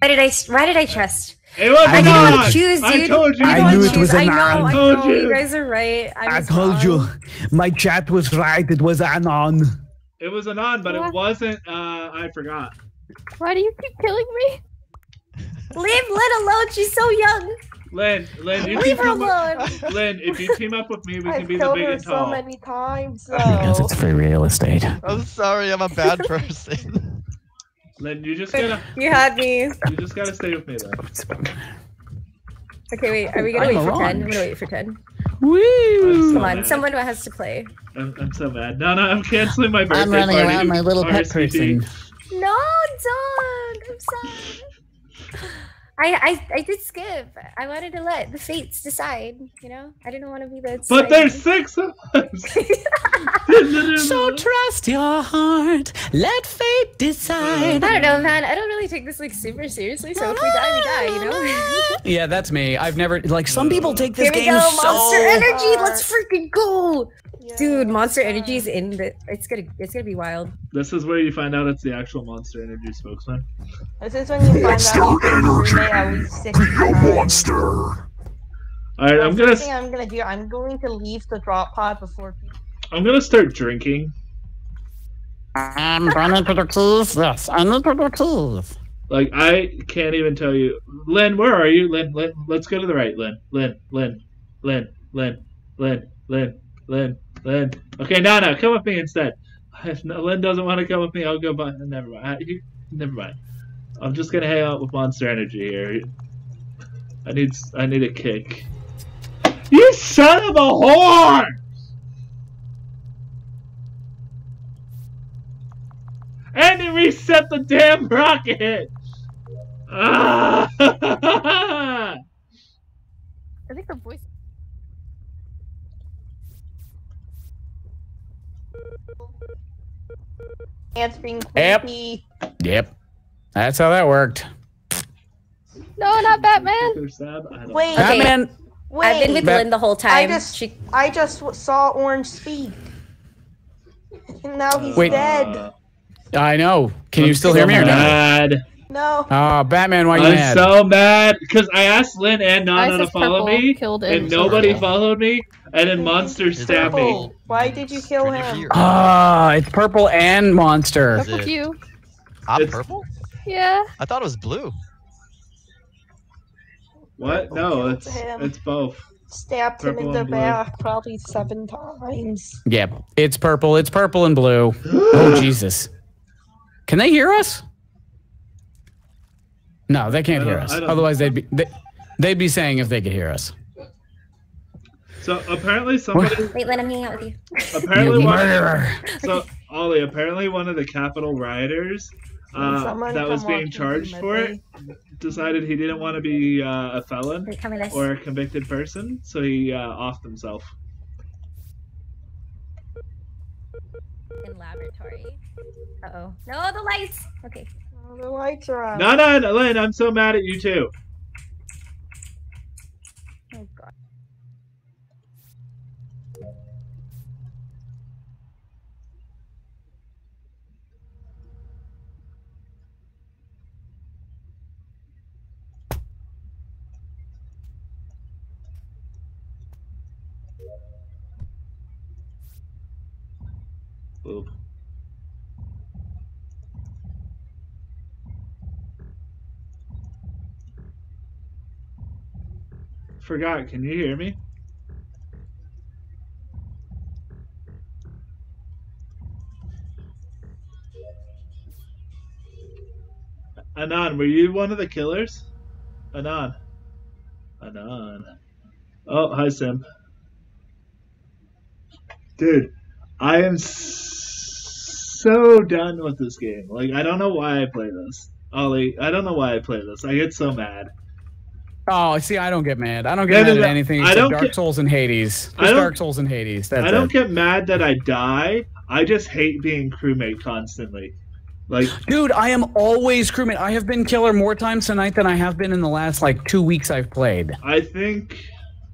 Why did I? Why did I trust? It was I didn't not. want to choose, dude. I told you. I, I knew wanna it was choose. I an know. I Told know. you. You guys are right. I, I told wrong. you. My chat was right. It was Anon. It was an on, but it wasn't. Uh, I forgot. Why do you keep killing me? Leave Lynn alone. She's so young. Lynn, Lynn, you Leave can her come up. alone. Lynn, if you team up with me, we can I've be the killed big her and so tall. many times. Because it's free real estate. I'm sorry, I'm a bad person. Lynn, you just gotta, You had me. you just gotta stay with me, Lynn. Okay, wait. Are we gonna I'm wait for ten? I'm gonna wait for ten. Woo! so Come on, mad. someone has to play. I'm, I'm so mad. No, no, I'm canceling my birthday I'm running party. around my little pet RSVP. person. No, dog. I'm sorry. I, I I did skip. I wanted to let the fates decide. You know, I didn't want to be the. But there's six of us. So trust your heart. Let fate decide. I don't know, man. I don't really take this like super seriously. So if we die, we die. You know. Yeah, that's me. I've never like some people take this Here we game go, so Monster Energy. Let's freaking go, Yeah, dude. Monster it's Energy's fine. in the. It's gonna. It's gonna be wild. This is where you find out it's the actual Monster Energy spokesman. This is when you find out you can roommate at least. All right, I'm gonna I'm gonna do, I'm going to leave the drop pod before people. I'm gonna start drinking. I'm running to the keys. Yes, I need to the keys. Like I can't even tell you, Lynn. Where are you, Lynn? Lynn, let's go to the right, Lynn. Lynn, Lynn, Lynn, Lynn, Lynn, Lynn, Lynn, Lynn. Okay, Nana, come with me instead. If no, Lynn doesn't want to come with me, I'll go. By never mind. I- Never mind. I'm just gonna hang out with Monster Energy here. I need I need a kick. You son of a whore! And it reset the damn rocket! Ah! I think the voice. Ants being Yep. Yep, that's how that worked. No, not Batman. There's that? Wait, Okay. Batman. wait. I've been with Bat- Lynn the whole time. I just- She. I just saw Orange speak. And now he's Wait. dead. I know. Can you I'm still so hear me or not? No. Oh, Batman, why you I'm mad? so mad because I asked Lynn and Nana to follow Purple me, killed and nobody so- followed me, and then Monster stabbed me. Why did you kill him? weird. Ah, it's purple and monster. Is Purple it- Q. I'm It's- purple? Yeah. I thought it was blue. What? No, it's it's both. Stabbed him in the back probably seven times. Yep, it's purple. It's purple and blue. Oh Jesus! Can they hear us? No, they can't hear us. Otherwise, they'd be they, they'd be saying if they could hear us. So apparently somebody, Wait, Lynn, I'm hanging out with you. apparently You one, murderer! so Ollie, apparently one of the Capitol rioters uh, that was being charged for it decided he didn't want to be uh, a felon Wait, come with us. or a convicted person, so he uh, offed himself. In laboratory. Uh oh. No, the lights. Okay. Oh, the lights are on. No, no, no, Lynn, I'm so mad at you too. Oh god. Oop. Forgot, can you hear me? Anon, were you one of the killers? Anon. Anon. Oh, hi, Sim. Dude, I am so done with this game. Like, I don't know why I play this. Ollie, I don't know why I play this. I get so mad. Oh, see, I don't get mad. I don't get mad no, at anything I except don't Dark get- Souls and Hades. I Just Dark Souls and Hades. That's I don't it. get mad that I die. I just hate being crewmate constantly. Like, Dude, I am always crewmate. I have been killer more times tonight than I have been in the last like two weeks I've played. I think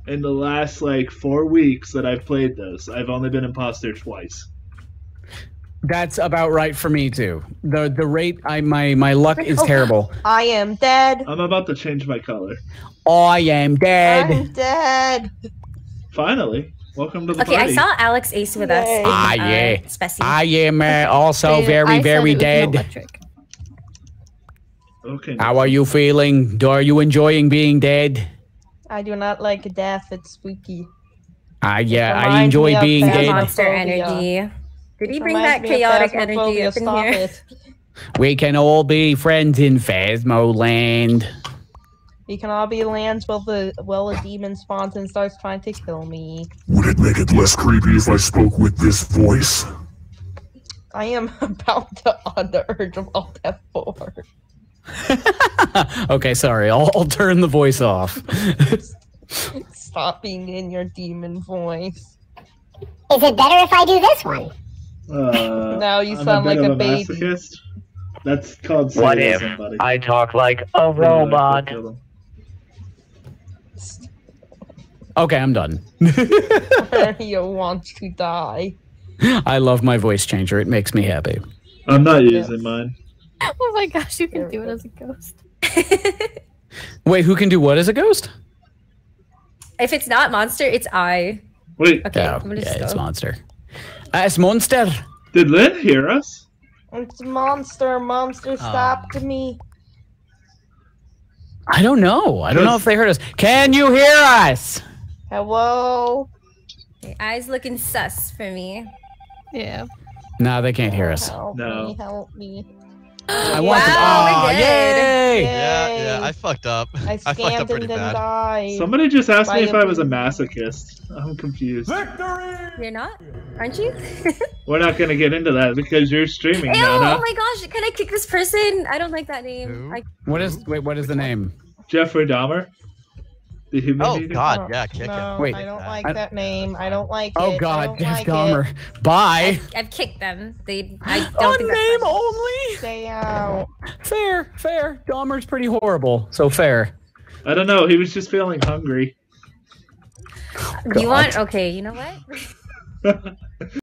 in the last like four weeks that I've played this, I've only been imposter twice. That's about right for me too. The the rate I my my luck is Oh. terrible. I am dead. I'm about to change my color. I am dead. I'm dead. Finally, welcome to the Okay, I saw Alex Ace with us. Yay. in, Ah, uh, yeah. Speci. I am uh, also Yeah, very I very it was dead. electric. Okay. How are you feeling? Are you enjoying being dead? I do not like death. It's spooky. Ah, yeah, I enjoy being dead. monster Phasmophobia. energy. Did he bring that chaotic energy up in Stop here? it. We can all be friends in Phasmo Land. We can all be lands while the while a demon spawns and starts trying to kill me. Would it make it less creepy if I spoke with this voice? I am about to on the urge of all death four. okay, sorry. I'll, I'll turn the voice off. Stop being in your demon voice. Is it better if I do this one? Uh, Now you I'm sound bit like of a baby. masochist. That's called What if somebody. I talk like a robot? Okay, I'm done. you want to die. I love my voice changer. It makes me happy. I'm not using mine. Oh my gosh, you can we do it as a ghost. Wait, who can do what as a ghost? if it's not monster, it's I. Wait, Okay, Oh, I'm gonna yeah, just it's monster. It's monster. did Lynn hear us? It's monster, monster, ah. stop to me. I don't know. I don't know if they heard us. Can you hear us? Hello? Okay, eyes looking sus for me. Yeah. No, they can't hear us. Help No. me, help me. I want them. Wow, Oh, we're good. Yay! Yeah, yeah, I fucked up. I I fucked scammed up pretty bad. died. Somebody just asked me if I was a a- masochist. I'm confused. Victory! You're not, aren't you? We're not gonna get into that because you're streaming Ew, now. oh my gosh, can I kick this person? I don't like that name. I, What is wait? What is the name? Jeffrey Dahmer. The human Oh eater? God, yeah, kick no, it. Wait. I don't I- like I- that name. I don't like oh, it. Oh God, don't Jeff like Dahmer. It. Bye. I've kicked them. They, I don't On name only. Stay out. Fair, fair. Dahmer's pretty horrible, so fair. I don't know. He was just feeling hungry. You want? Okay, you know what?